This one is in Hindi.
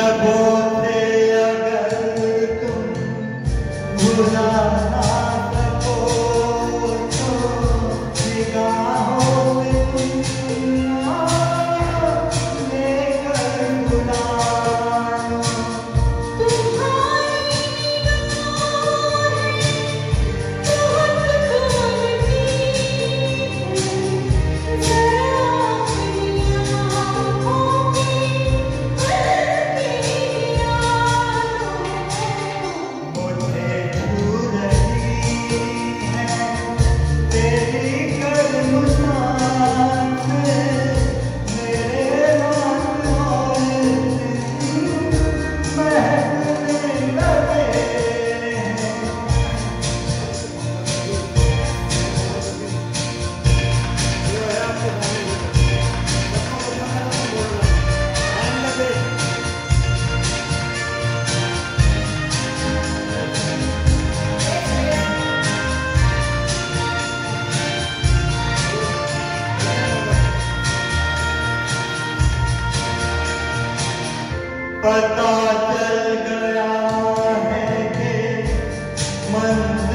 é bom. पता चल गया है कि मंजिल